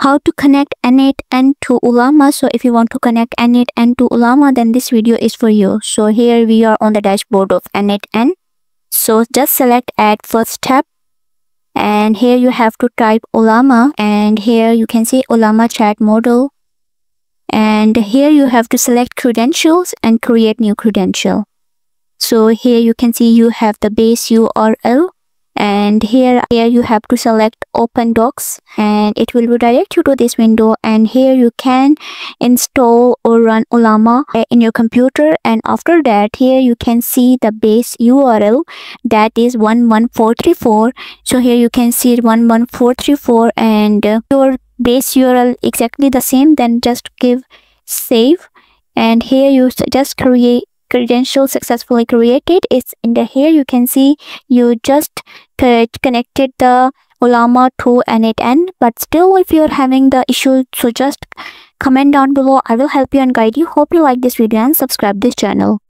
how to connect n8n to Ollama. So if you want to connect n8n to Ollama, then this video is for you. So here we are on the dashboard of n8n. So just select add first tab and here you have to type Ollama and here you can see Ollama chat model and here you have to select credentials and create new credential. So here you can see you have the base URL and here here you have to select open docs and it will redirect you to this window. And here you can install or run Ollama uh, in your computer. And after that here you can see the base URL that is 11434 so here you can see 11434 and uh, your base URL exactly the same. Then just give save. And here you just create credential successfully created it's in the here. You can see you just connected the Ollama to n8n but still if you're having the issue so just comment down below. I will help you and guide you. Hope you like this video and subscribe this channel